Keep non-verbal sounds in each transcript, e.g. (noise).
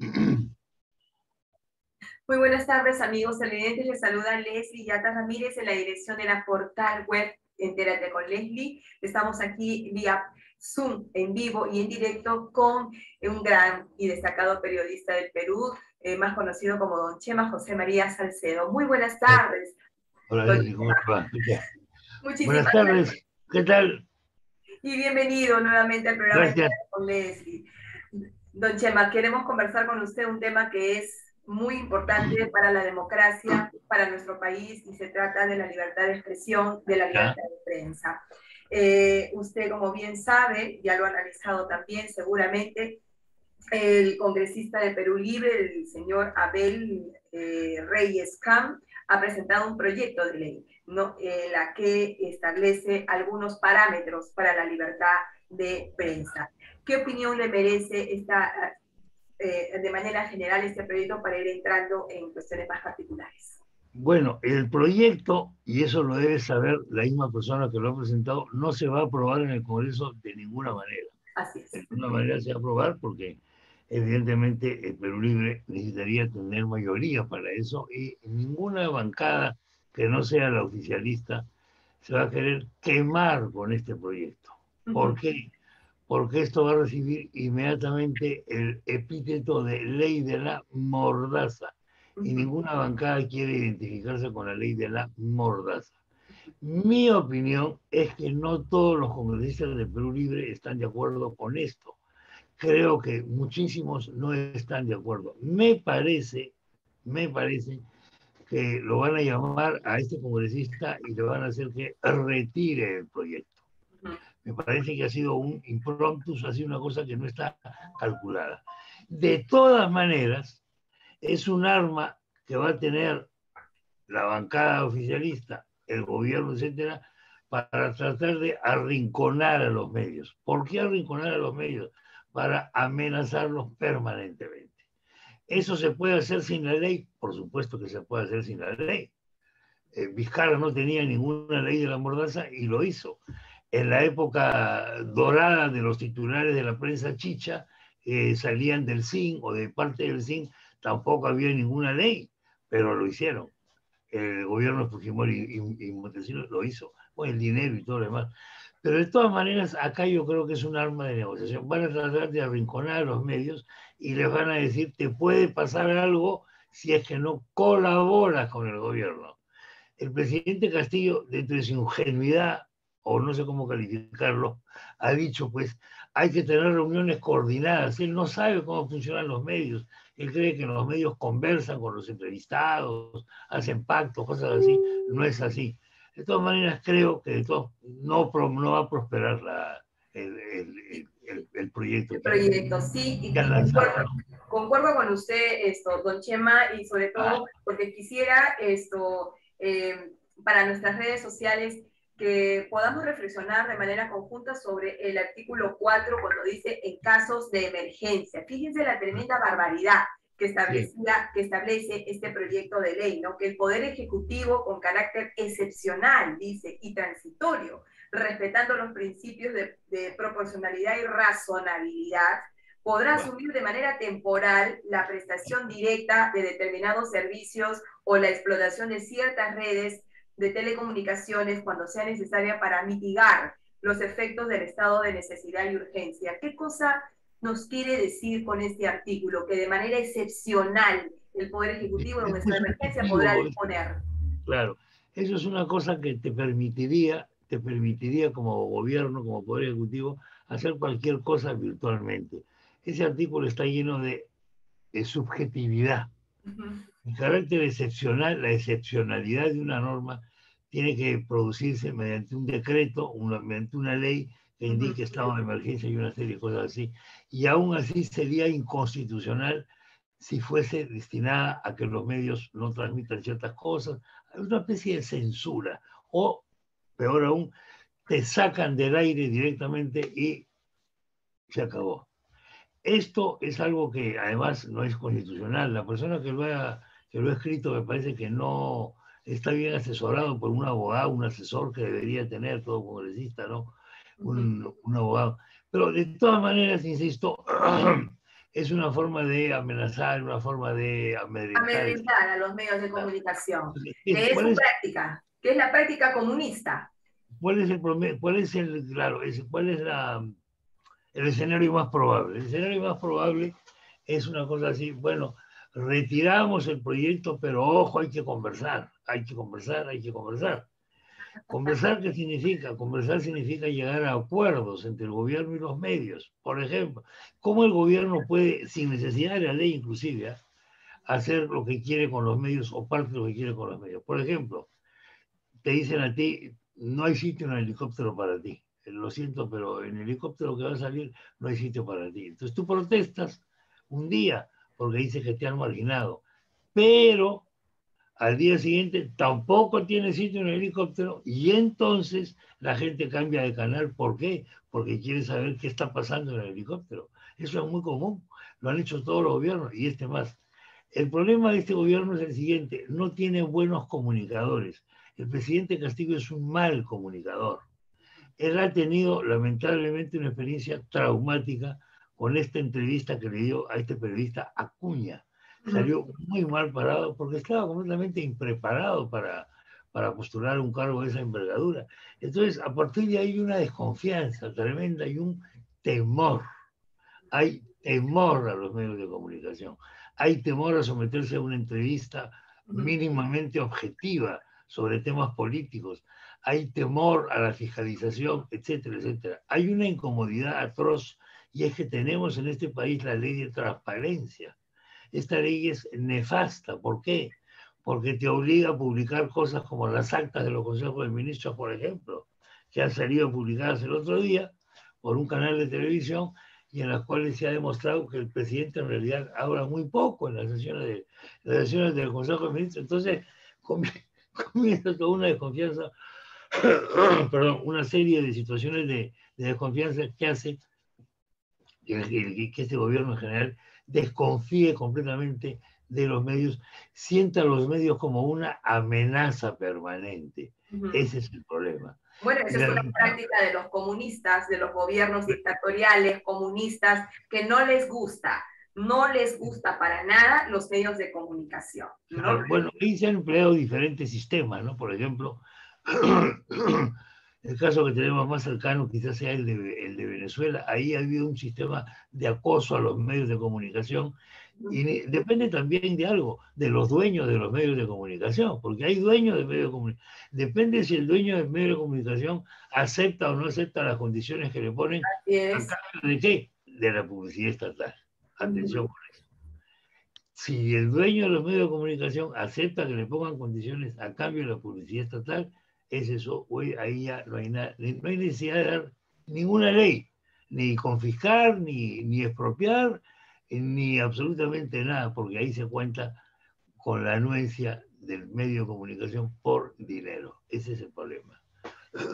(clears throat) Muy buenas tardes, amigos televidentes. Les saluda Leslie Yata Ramírez en la dirección de la portal web Entérate con Leslie. Estamos aquí vía Zoom en vivo y en directo con un gran y destacado periodista del Perú, eh, más conocido como Don Chema José María Salcedo. Muy buenas tardes. Hola, Leslie, ¿cómo va? Muchísimas buenas tardes, ¿qué tal? Y bienvenido nuevamente al programa Gracias. con Leslie. Don Chema, queremos conversar con usted un tema que es muy importante para la democracia, para nuestro país, y se trata de la libertad de expresión, de la libertad de prensa. Eh, usted, como bien sabe, ya lo ha analizado también seguramente, el congresista de Perú Libre, el señor Abel eh, Reyes Cam, ha presentado un proyecto de ley, ¿no? Eh, la que establece algunos parámetros para la libertad de prensa. ¿Qué opinión le merece esta eh, de manera general este proyecto para ir entrando en cuestiones más particulares? Bueno, el proyecto, y eso lo debe saber la misma persona que lo ha presentado, no se va a aprobar en el Congreso de ninguna manera. Así es. De ninguna manera se va a aprobar porque evidentemente el Perú Libre necesitaría tener mayoría para eso y ninguna bancada que no sea la oficialista se va a querer quemar con este proyecto. ¿Por qué? Porque esto va a recibir inmediatamente el epíteto de ley de la mordaza. Y ninguna bancada quiere identificarse con la ley de la mordaza. Mi opinión es que no todos los congresistas de Perú Libre están de acuerdo con esto. Creo que muchísimos no están de acuerdo. Me parece, me parece que lo van a llamar a este congresista y le van a hacer que retire el proyecto me parece que ha sido un impromptu, ha sido una cosa que no está calculada. De todas maneras, es un arma que va a tener la bancada oficialista, el gobierno, etcétera, para tratar de arrinconar a los medios. ¿Por qué arrinconar a los medios? Para amenazarlos permanentemente. ¿Eso se puede hacer sin la ley? Por supuesto que se puede hacer sin la ley. Eh, no tenía ninguna ley de la mordaza y lo hizo en la época dorada de los titulares de la prensa chicha, eh, salían del CIN o de parte del CIN, tampoco había ninguna ley, pero lo hicieron. El gobierno Fujimori y, Montesinos lo hizo, con el dinero y todo lo demás. Pero de todas maneras, acá yo creo que es un arma de negociación. Van a tratar de arrinconar a los medios y les van a decir, te puede pasar algo si es que no colaboras con el gobierno. El presidente Castillo, dentro de su ingenuidad, o no sé cómo calificarlo, ha dicho, pues, hay que tener reuniones coordinadas. Él no sabe cómo funcionan los medios. Él cree que los medios conversan con los entrevistados, hacen pactos, cosas así. No es así. De todas maneras, creo que no, no va a prosperar la, el, el, proyecto. El proyecto, sí. Y concuerdo, con usted, esto, don Chema, y sobre todo ah. porque quisiera esto, eh, para nuestras redes sociales, que podamos reflexionar de manera conjunta sobre el artículo 4 cuando dice en casos de emergencia. Fíjense la tremenda barbaridad que, que establece este proyecto de ley, ¿no? Que el Poder Ejecutivo con carácter excepcional, dice, y transitorio, respetando los principios de, de proporcionalidad y razonabilidad, podrá asumir de manera temporal la prestación directa de determinados servicios o la explotación de ciertas redes de telecomunicaciones cuando sea necesaria para mitigar los efectos del estado de necesidad y urgencia. ¿Qué cosa nos quiere decir con este artículo? Que de manera excepcional el Poder Ejecutivo en nuestra emergencia podrá disponer. Claro, eso es una cosa que te permitiría, te permitiría como gobierno, como Poder Ejecutivo, hacer cualquier cosa virtualmente. Ese artículo está lleno de, subjetividad. El carácter excepcional, la excepcionalidad de una norma tiene que producirse mediante un decreto, una, mediante una ley que indique estado de emergencia y una serie de cosas así. Y aún así sería inconstitucional si fuese destinada a que los medios no transmitan ciertas cosas. Una especie de censura. O, peor aún, te sacan del aire directamente y se acabó. Esto es algo que además no es constitucional. La persona que lo ha, que lo ha escrito me parece que no, está bien asesorado por un abogado, un asesor que debería tener todo congresista, ¿no? Un, abogado. Pero de todas maneras, insisto, (clears throat) es una forma de amenazar, una forma de amedrentar. Amedrentar a los medios de comunicación. ¿Qué es su práctica? ¿Qué es la práctica comunista? ¿Cuál es el, cuál es el claro, cuál es la, el escenario más probable? El escenario más probable es una cosa así, bueno, retiramos el proyecto, pero ojo, hay que conversar, hay que conversar, hay que conversar. Conversar, ¿qué significa? Conversar significa llegar a acuerdos entre el gobierno y los medios. Por ejemplo, ¿cómo el gobierno puede, sin necesidad de la ley inclusive, hacer lo que quiere con los medios o parte de lo que quiere con los medios? Por ejemplo, te dicen a ti, no hay sitio en el helicóptero para ti. Lo siento, pero en el helicóptero que va a salir no hay sitio para ti. Entonces tú protestas un día porque dices que te han marginado, pero al día siguiente tampoco tiene sitio en el helicóptero y entonces la gente cambia de canal. ¿Por qué? Porque quiere saber qué está pasando en el helicóptero. Eso es muy común, lo han hecho todos los gobiernos y este más. El problema de este gobierno es el siguiente, no tiene buenos comunicadores. El presidente Castillo es un mal comunicador. Él ha tenido lamentablemente una experiencia traumática con esta entrevista que le dio a este periodista Acuña salió muy mal parado porque estaba completamente impreparado para, para postular un cargo de esa envergadura. Entonces, a partir de ahí hay una desconfianza tremenda y un temor. Hay temor a los medios de comunicación. Hay temor a someterse a una entrevista mínimamente objetiva sobre temas políticos. Hay temor a la fiscalización, etcétera, etcétera. Hay una incomodidad atroz y es que tenemos en este país la ley de transparencia esta ley es nefasta. ¿Por qué? Porque te obliga a publicar cosas como las actas de los consejos de ministros, por ejemplo, que han salido publicadas el otro día por un canal de televisión y en las cuales se ha demostrado que el presidente en realidad habla muy poco en las sesiones, de, las sesiones del Consejo de Ministros. Entonces (laughs) comienza toda una desconfianza, (coughs) perdón, una serie de situaciones de, desconfianza que hace que, que, este gobierno en general desconfíe completamente de los medios, sienta a los medios como una amenaza permanente. Ese es el problema. Bueno, esa es una práctica de los comunistas, de los gobiernos dictatoriales, comunistas, que no les gusta, no les gusta para nada los medios de comunicación. Bueno, ahí se han empleado diferentes sistemas, ¿no? Por ejemplo, (clears throat) El caso que tenemos más cercano quizás sea el de, el de Venezuela. Ahí ha habido un sistema de acoso a los medios de comunicación y depende también de algo, de los dueños de los medios de comunicación, porque hay dueños de medios de comunicación. Depende si el dueño del medio de comunicación acepta o no acepta las condiciones que le ponen. ¿De qué? De la publicidad estatal. Atención con eso. Si el dueño de los medios de comunicación acepta que le pongan condiciones a cambio de la publicidad estatal, es eso, hoy ahí ya no hay, nada, no hay necesidad de dar ninguna ley, ni confiscar, ni, ni expropiar, ni absolutamente nada, porque ahí se cuenta con la anuencia del medio de comunicación por dinero. Ese es el problema.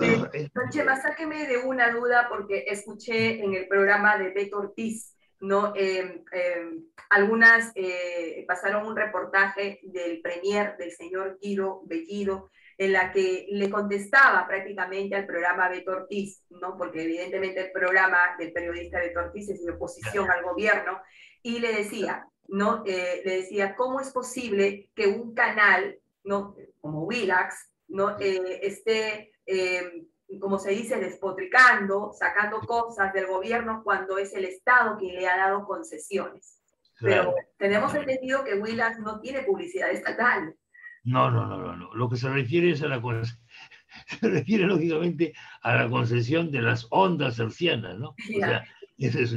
Eh, (clears throat) Chema, sáqueme de una duda porque escuché en el programa de Beto Ortiz, ¿no? Em, em, algunas eh, pasaron un reportaje del premier del señor Guido Bellido, en la que le contestaba prácticamente al programa Beto Ortiz, ¿no? porque evidentemente el programa del periodista Beto Ortiz es de oposición al gobierno, y le decía, ¿no? Eh, le decía, ¿cómo es posible que un canal ¿no? como Willax ¿no? Eh, esté, eh, como se dice, despotricando, sacando cosas del gobierno cuando es el Estado quien le ha dado concesiones? Pero tenemos entendido que Willax no tiene publicidad estatal. No, no, no, no, Lo que se refiere es a la (laughs) se refiere lógicamente a la concesión de las ondas hercianas, ¿no? O sea, eso es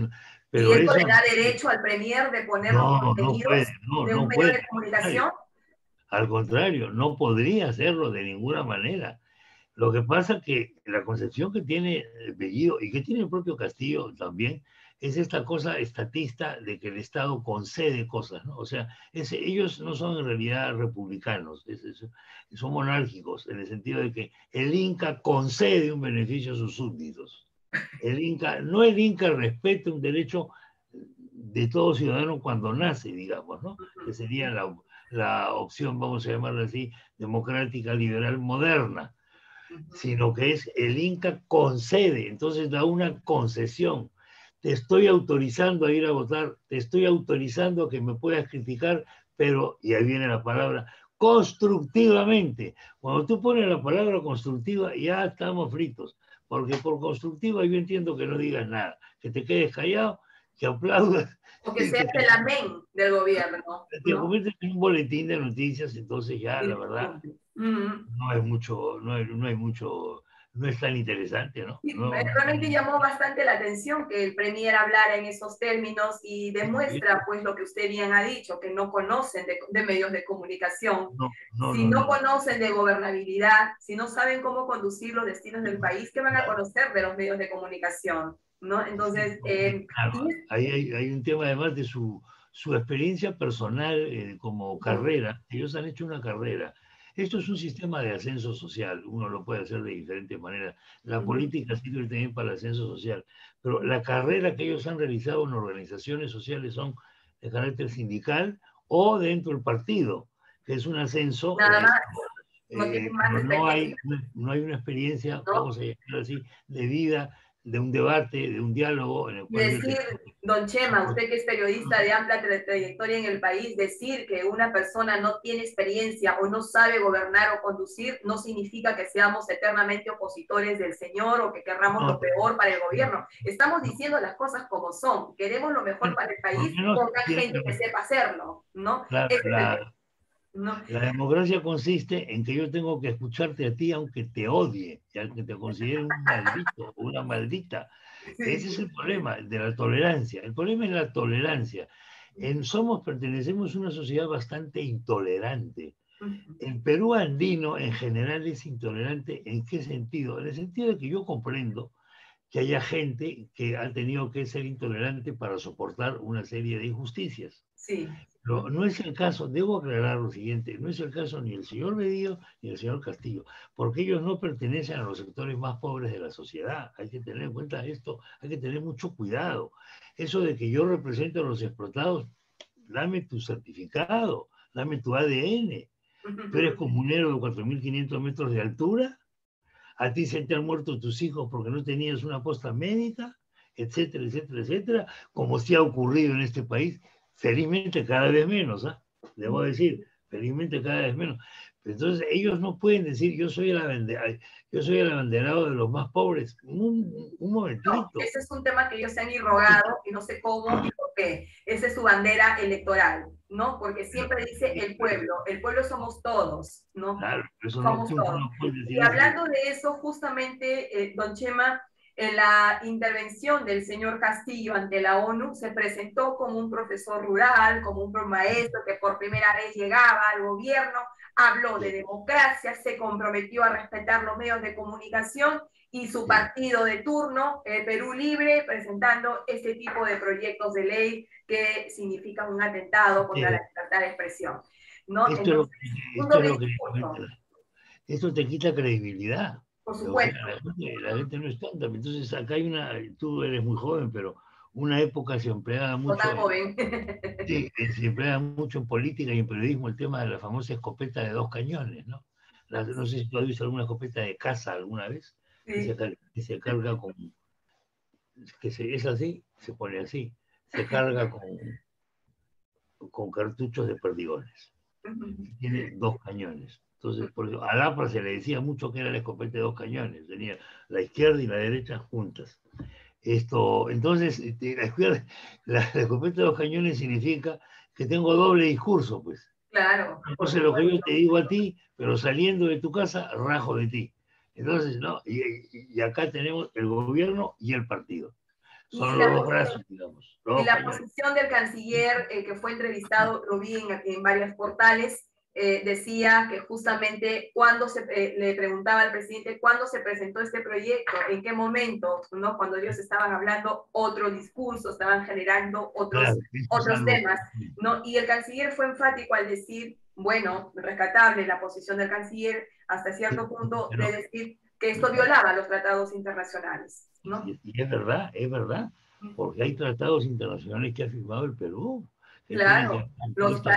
pero ¿Y eso, le da derecho al Premier de poner los contenidos de un medio de comunicación? Al contrario, no podría hacerlo de ninguna manera. Lo que pasa es que la concepción que tiene Bellido y que tiene el propio Castillo también es esta cosa estatista de que el Estado concede cosas, ¿no? O sea, ellos no son en realidad republicanos, son monárquicos, en el sentido de que el Inca concede un beneficio a sus súbditos. El Inca, no el Inca respeta un derecho de todo ciudadano cuando nace, digamos, ¿no? Que sería la, la opción, vamos a llamarla así, democrática, liberal, moderna, sino que es el Inca concede, entonces da una concesión te estoy autorizando a ir a votar, te estoy autorizando a que me puedas criticar, pero, y ahí viene la palabra, constructivamente. Cuando tú pones la palabra constructiva, ya estamos fritos, porque por constructiva yo entiendo que no digas nada, que te quedes callado, que aplaudas. (laughs) O que seas el amén del gobierno. Te conviertes en un boletín de noticias, entonces ya, la verdad, no hay mucho, no hay, no hay mucho no es tan interesante, ¿no? realmente llamó bastante la atención que el Premier hablara en esos términos y demuestra, pues, lo que usted bien ha dicho, que no conocen de, medios de comunicación. si no, conocen de gobernabilidad, si no saben cómo conducir los destinos del país, ¿qué van a conocer de los medios de comunicación? ¿No? Entonces, eh, hay, hay, un tema además de su, su experiencia personal eh, como carrera. Ellos han hecho una carrera esto es un sistema de ascenso social, uno lo puede hacer de diferentes maneras. La política sirve también para el ascenso social, pero la carrera que ellos han realizado en organizaciones sociales son de carácter sindical o dentro del partido, que es un ascenso. no, eh, hay, no, hay, una experiencia, vamos a decir así, de vida de un debate, de un diálogo en el cual... Decir, don Chema, usted que es periodista de amplia trayectoria en el país, decir que una persona no tiene experiencia o no sabe gobernar o conducir no significa que seamos eternamente opositores del Señor o que querramos lo peor para el gobierno. Estamos diciendo las cosas como son. Queremos lo mejor para el país con gente que sepa hacerlo, ¿no? La democracia consiste en que yo tengo que escucharte a ti aunque te odie, y aunque te considere un maldito o una maldita. Ese es el problema de la tolerancia. El problema es la tolerancia. En Somos pertenecemos a una sociedad bastante intolerante. El Perú andino en general es intolerante. ¿En qué sentido? En el sentido de que yo comprendo que haya gente que ha tenido que ser intolerante para soportar una serie de injusticias. Sí. Pero no es el caso, debo aclarar lo siguiente, no es el caso ni el señor Bedillo ni el señor Castillo, porque ellos no pertenecen a los sectores más pobres de la sociedad. Hay que tener en cuenta esto, hay que tener mucho cuidado. Eso de que yo represento a los explotados, dame tu certificado, dame tu ADN. Tú eres comunero de 4.500 metros de altura, a ti se te han muerto tus hijos porque no tenías una posta médica, etcétera, etcétera, etcétera, como sí ha ocurrido en este país felizmente cada vez menos, ¿ah? debo decir, felizmente cada vez menos. Entonces ellos no pueden decir yo soy el, yo soy el abanderado de los más pobres. Un, un momentito. ese es un tema que ellos se han irrogado y no sé cómo y por qué. Esa es su bandera electoral, ¿no? Porque siempre dice el pueblo. El pueblo somos todos, ¿no? Claro, eso somos no, todos. y hablando de eso, justamente, eh, don Chema, en la intervención del señor Castillo ante la ONU, se presentó como un profesor rural, como un maestro que por primera vez llegaba al gobierno, habló de democracia, se comprometió a respetar los medios de comunicación y su partido de turno, Perú Libre, presentando este tipo de proyectos de ley que significan un atentado contra la libertad de expresión. ¿no? Esto, esto te quita credibilidad. Por supuesto. La gente, no es tonta. Entonces, acá hay una, tú eres muy joven, pero una época se empleaba mucho. joven. Sí, (laughs) se empleaba mucho en política y en periodismo el tema de la famosa escopeta de dos cañones, ¿no? no sé si tú has visto alguna escopeta de caza alguna vez, que, se, carga con. que se, es así, se pone así, se carga con, con cartuchos de perdigones. Tiene dos cañones. Entonces, por eso, a Lapa se le decía mucho que era la escopeta de dos cañones, tenía la izquierda y la derecha juntas. Esto, entonces, este, la, izquierda, la, escopeta de dos cañones significa que tengo doble discurso, pues. Claro. Entonces, lo que yo te digo a ti, pero saliendo de tu casa, rajo de ti. Entonces, ¿no? Y, acá tenemos el gobierno y el partido. Son los dos brazos, digamos. y la posición del canciller eh, que fue entrevistado, lo vi en, en varios portales, eh, decía que justamente cuando se eh, le preguntaba al presidente cuándo se presentó este proyecto, en qué momento, ¿no? cuando ellos estaban hablando otro discurso, estaban generando otros, otros temas, ¿no? y el canciller fue enfático al decir, bueno, rescatable la posición del canciller hasta cierto punto de decir que esto violaba los tratados internacionales. ¿no? Y, es verdad, es verdad, porque hay tratados internacionales que ha firmado el Perú Claro,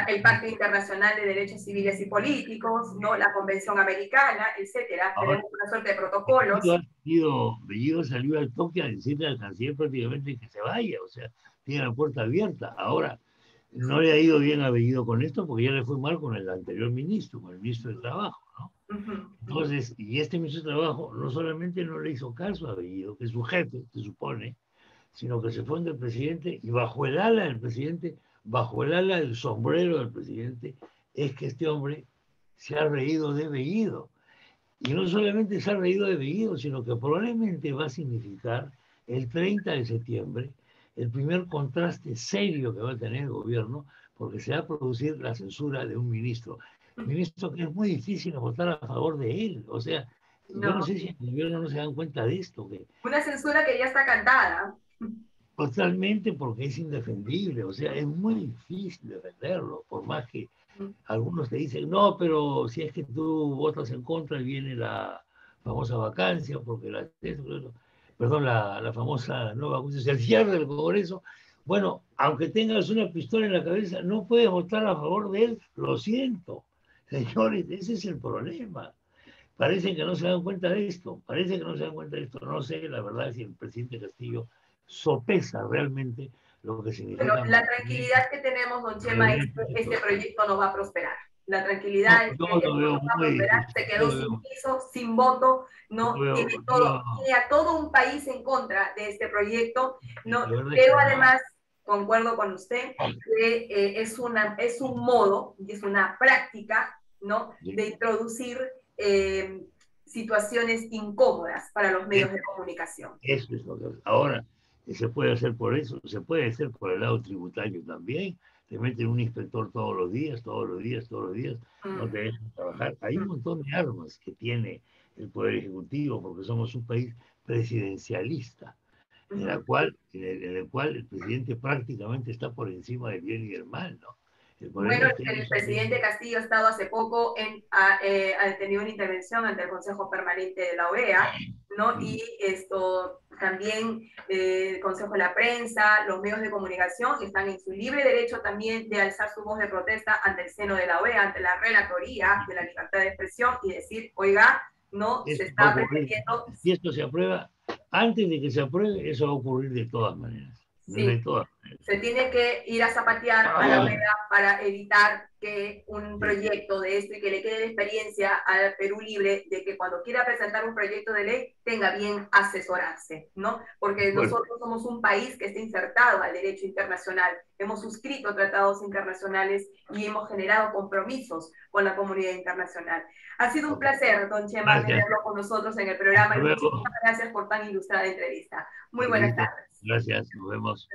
el Pacto Internacional de Derechos Civiles y Políticos, ¿no? la Convención Americana, etcétera. Tenemos una suerte de protocolos. Bellido, salió al toque a decirle al canciller prácticamente que se vaya, o sea, tiene la puerta abierta. Ahora, no le ha ido bien a Bellido con esto porque ya le fue mal con el anterior ministro, con el ministro de Trabajo, ¿no? Entonces, y este ministro de Trabajo no solamente no le hizo caso a Bellido, que es su jefe, se supone, sino que se fue del presidente y bajo el ala del presidente bajo el ala del sombrero del presidente, es que este hombre se ha reído de Bellido. Y no solamente se ha reído de Bellido, sino que probablemente va a significar el 30 de septiembre el primer contraste serio que va a tener el gobierno, porque se va a producir la censura de un ministro. Un ministro que es muy difícil votar a favor de él. O sea, yo no sé si el gobierno no se dan cuenta de esto. Que... Una censura que ya está cantada. Totalmente porque es indefendible, o sea, es muy difícil defenderlo, por más que algunos te dicen, no, pero si es que tú votas en contra y viene la famosa vacancia, porque la, perdón, la, la famosa nueva vacancia, (laughs) el cierre del Congreso, bueno, aunque tengas una pistola en la cabeza, no puedes votar a favor de él, lo siento. (laughs) Señores, ese es el problema. Parece que no se dan cuenta de esto, parece que no se dan cuenta de esto. No sé, la verdad, si el presidente Castillo sopesa realmente lo que significa. Pero la tranquilidad que tenemos, don Chema, es que este proyecto no va a prosperar. La tranquilidad es que no, va a prosperar, se quedó sin piso, sin voto, no tiene, todo, tiene a todo un país en contra de este proyecto, no, pero además concuerdo con usted que eh, es, una, es un modo y es una práctica ¿no? de introducir eh, situaciones incómodas para los medios de comunicación. Eso es lo que ahora se puede hacer por eso, se puede hacer por el lado tributario también. Te meten un inspector todos los días, todos los días, todos los días, no te dejan trabajar. Hay un montón de armas que tiene el Poder Ejecutivo, porque somos un país presidencialista, en, la cual, en el cual el presidente prácticamente está por encima del bien y del mal, ¿no? Bueno, el presidente Castillo ha estado hace poco en, ha, eh, ha, tenido una intervención ante el Consejo Permanente de la OEA, ¿no? Y esto también eh, el Consejo de la Prensa, los medios de comunicación están en su libre derecho también de alzar su voz de protesta ante el seno de la OEA, ante la relatoría de la libertad de expresión y decir, oiga, no se está permitiendo. Si esto se aprueba, antes de que se apruebe, eso va a ocurrir de todas maneras. Sí. Se tiene que ir a zapatear a la OEA ah. para evitar que un proyecto de esto y que le quede de experiencia al Perú Libre de que cuando quiera presentar un proyecto de ley tenga bien asesorarse, ¿no? Porque nosotros somos un país que está insertado al derecho internacional, hemos suscrito tratados internacionales y hemos generado compromisos con la comunidad internacional. Ha sido un placer, don Chema, tenerlo con nosotros en el programa y muchísimas gracias por tan ilustrada entrevista. Muy buenas tardes. Gracias, nos vemos.